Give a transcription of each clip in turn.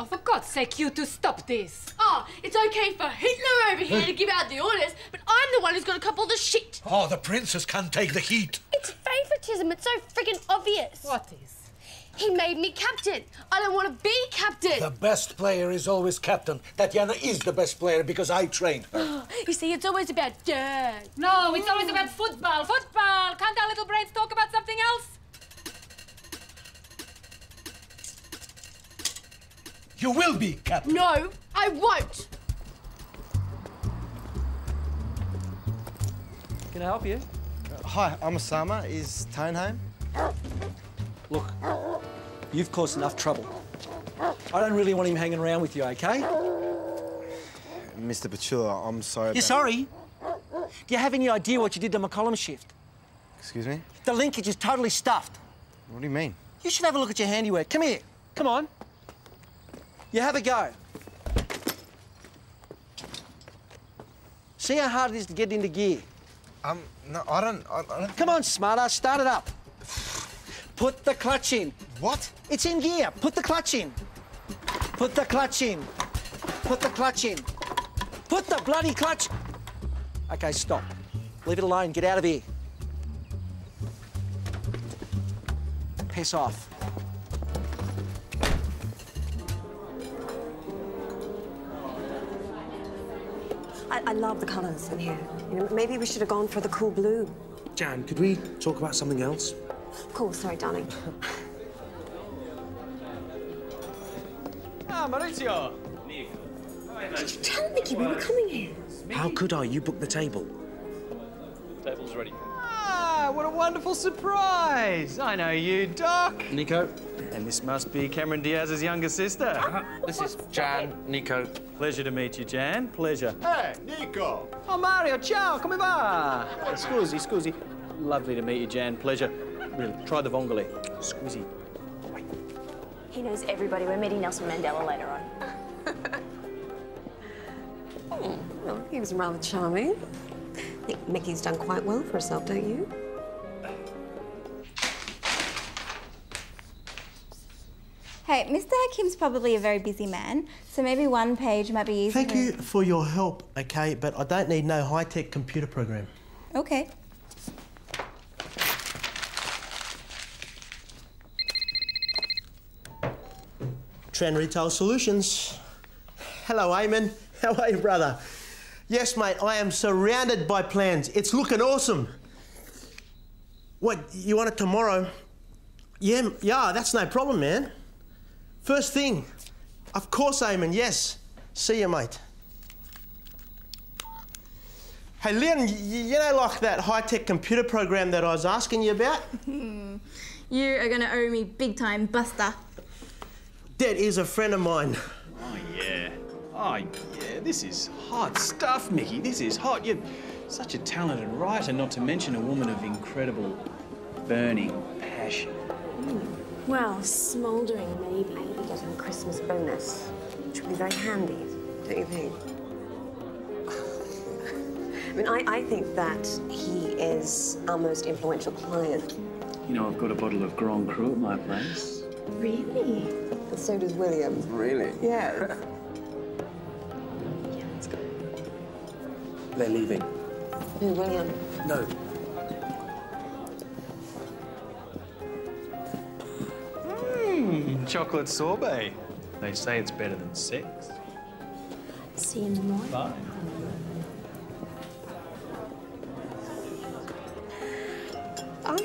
Oh, for God's sake, you two stop this. Oh, it's okay for Hitler over here to give out the orders, but I'm the one who's got to cop all the shit. Oh, the princess can't take the heat. It's favoritism. It's so friggin' obvious. What is? He made me captain. I don't want to be captain. The best player is always captain. Tatiana is the best player because I trained her. You see, it's always about dad. No, it's always about football. Football. Can't our little brains talk about something else? You will be captain. No, I won't. Can I help you? Hi, I'm Osama. Is Tone home? Look, you've caused enough trouble. I don't really want him hanging around with you, okay? Mr. Petula, I'm sorry. You're about- sorry? Do you have any idea what you did to my column shift? Excuse me? The linkage is totally stuffed. What do you mean? You should have a look at your handiwork. Come here. Come on. You have a go. See how hard it is to get into gear. Um, no, I don't. I, I don't. Come on, smartass, start it up. Put the clutch in. What? It's in gear. Put the clutch in. Put the clutch in. Put the clutch in. Put the bloody clutch. Okay, stop. Leave it alone. Get out of here. Piss off. I, I love the colours in here. You know, maybe we should have gone for the cool blue. Jan, could we talk about something else? Of course, sorry, darling. Ah, Maurizio. Did you tell Nicky we were coming here? How could I? You booked the table. The Table's ready. What a wonderful surprise! I know you, Doc. Nico? And this must be Cameron Diaz's younger sister. Uh-huh. This is Jan, Nico. Pleasure to meet you, Jan. Pleasure. Hey, Nico! Oh, Mario, ciao, come va? Scusi, scusi. Lovely to meet you, Jan. Pleasure. Really, try the vongole. Squizzy. He knows everybody. We're meeting Nelson Mandela later on. Oh, well, he was rather charming. I think Miki's done quite well for herself, don't you? Mr. Hakim's probably a very busy man, so maybe one page might be easy. Thank you for your help, okay, but I don't need no high-tech computer program. Okay. Trend Retail Solutions. Hello, Eamon. How are you, brother? Yes, mate, I am surrounded by plans. It's looking awesome. What, you want it tomorrow? Yeah, yeah, that's no problem, man. First thing. Of course, Eamon, yes. See you, mate. Hey, Leon, y- y- you know, like that high-tech computer program that I was asking you about? You are gonna owe me big time, Buster. That is a friend of mine. Oh, yeah. Oh, yeah. This is hot stuff, Miki. This is hot. You're such a talented writer, not to mention a woman of incredible burning passion. Well, smouldering maybe. I'll be Christmas bonus, which would be very handy, don't you think? I mean, I, I think that he is our most influential client. You know, I've got a bottle of Grand Cru at my place. Really? And so does William. Really? Yeah. They're leaving. Who, William? No. Chocolate sorbet. They say it's better than sex. See you in the morning. Bye. I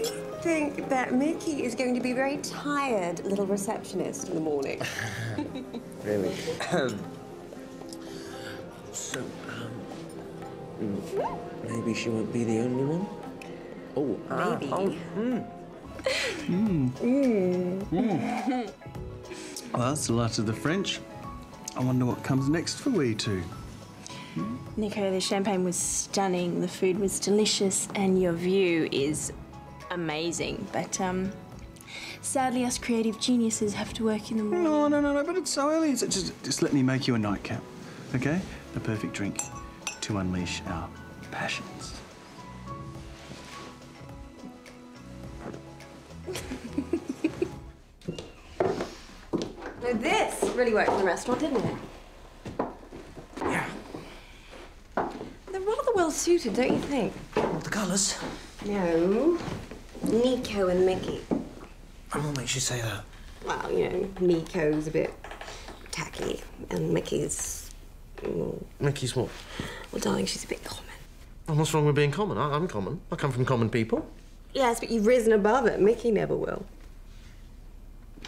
think that Miki is going to be a very tired little receptionist in the morning. Really? so, um, mm, maybe she won't be the only one? Oh, maybe. ah, Maybe. oh, mm. Well, that's the last of the French. I wonder what comes next for we two. Nico, the champagne was stunning, the food was delicious, and your view is amazing. But um, sadly, us creative geniuses have to work in the morning. No, no, no, no, but it's so early. It's just, just let me make you a nightcap, okay? The perfect drink to unleash our passions. Really worked in the restaurant, didn't it? Yeah. They're rather well suited, don't you think? What, the colours? No. Nico and Miki. And what makes you say that? Well, you know, Nico's a bit tacky, and Miki's. mm, Miki's what? Well, darling, she's a bit common. Well, what's wrong with being common? I, I'm common. I come from common people. Yes, but you've risen above it. Miki never will.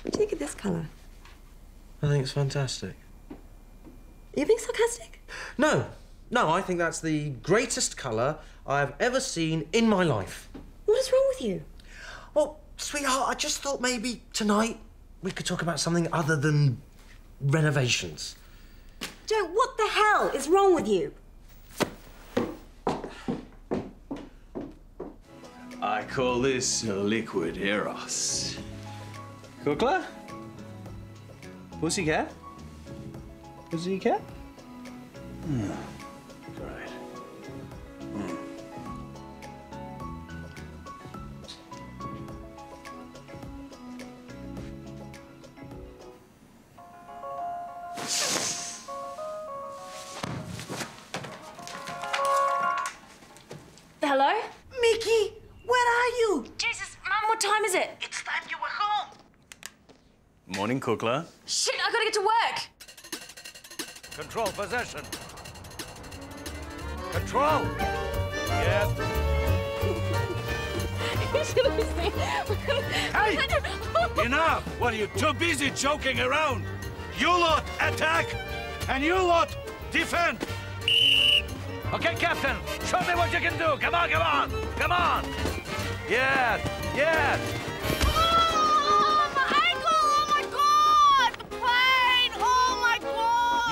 What do you think of this colour? I think it's fantastic. Are you being sarcastic? No, no, I think that's the greatest colour I've ever seen in my life. What is wrong with you? Well, sweetheart, I just thought maybe tonight we could talk about something other than renovations. Joe, what the hell is wrong with you? I call this liquid eros. Kukla? Pussycat? Pussycat? Hmm. Morning, Kukla. Shit, I gotta get to work. Control possession. Control. Yes. Hey! Enough! What are you too busy joking around? You lot attack, and you lot defend. Okay, Captain. Show me what you can do. Come on, come on, come on. Yes, yes.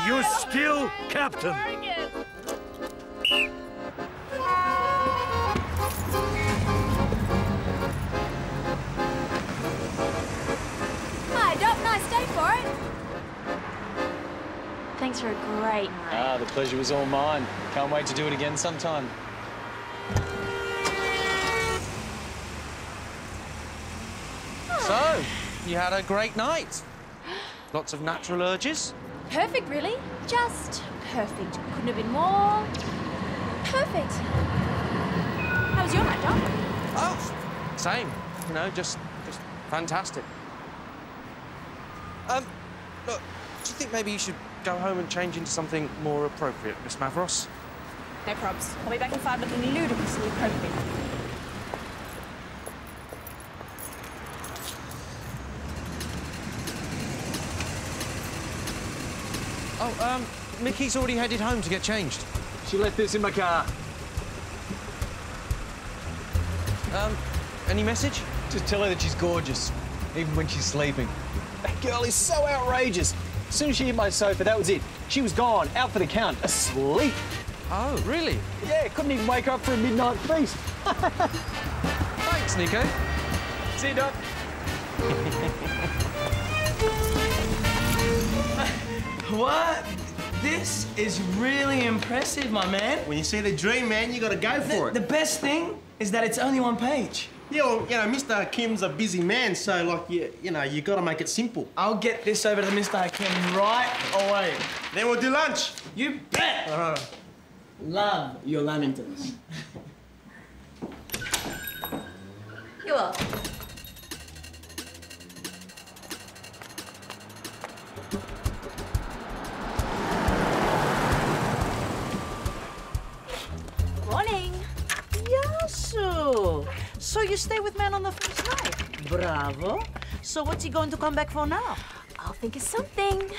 God! You still captain. Hi, Doc. Nice day for it. Thanks for a great night. Ah, the pleasure was all mine. Can't wait to do it again sometime. So, you had a great night. Lots of natural urges. Perfect, really. Just perfect. Couldn't have been more perfect. How was your night, Doc? Oh, same. You know, just, just fantastic. Um, look, do you think maybe you should go home and change into something more appropriate, Miss Mavros? No probs. I'll be back in five looking ludicrously appropriate. Oh, um, Miki's already headed home to get changed. She left this in my car. Um, any message? Just tell her that she's gorgeous, even when she's sleeping. That girl is so outrageous. As soon as she hit my sofa, that was it. She was gone, out for the count, asleep. Oh, really? Yeah, couldn't even wake up for a midnight feast. Thanks, Nico. See you, Doc. What? This is really impressive, my man. When you see the dream, man, you gotta go for it. the best thing is that it's only one page. Yeah, well, you know, Mr. Kim's a busy man, so like, you, you know, you gotta make it simple. I'll get this over to Mr. Hakim right away. Then we'll do lunch. You bet. Uh, Love your Lamingtons. You're welcome. You stay with man on the first night. Bravo. So what's he going to come back for now? I'll think of something.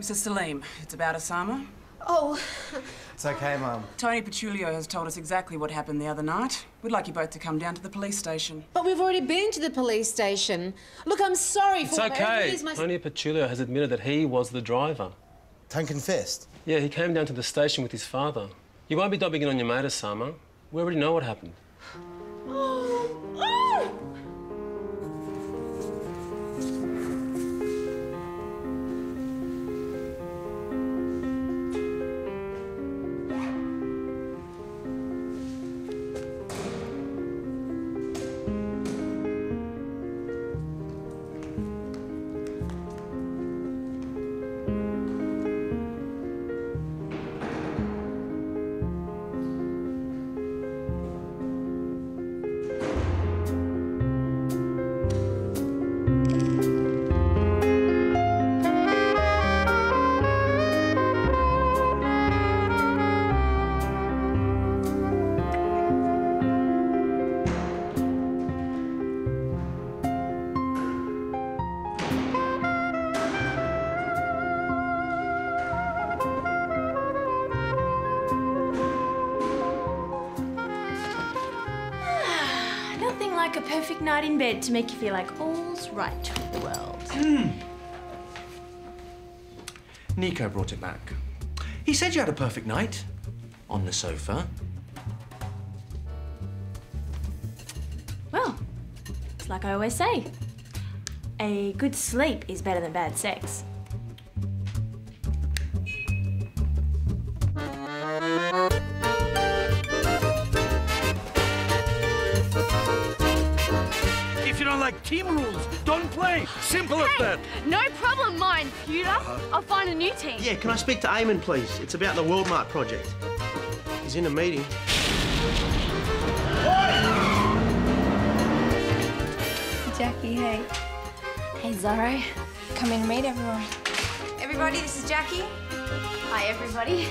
Mr. Salim, it's about Osama. Oh, It's okay, Mum. Tony Petulio has told us exactly what happened the other night. We'd like you both to come down to the police station. But we've already been to the police station. Look, I'm sorry It's for okay. It is my... Tony Petulio has admitted that he was the driver. Tone confessed. Yeah, he came down to the station with his father. You won't be dobbing in on your mate, Osama. We already know what happened. Perfect night in bed to make you feel like all's right with the world. Hmm. Nico brought it back. He said you had a perfect night on the sofa. Well, it's like I always say a good sleep is better than bad sex. Don't like team rules, don't play. Simple as that. No problem, mine, Pewter. Uh-huh. I'll find a new team. Yeah, can I speak to Eamon, please? It's about the World Worldmark project. He's in a meeting. Jackie, hey. Hey, Zorro. Come in and meet everyone. Everybody, this is Jackie. Hi, everybody.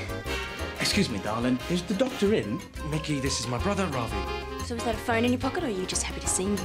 Excuse me, darling. Is the doctor in? Miki, this is my brother, Ravi. So is that a phone in your pocket or are you just happy to see me?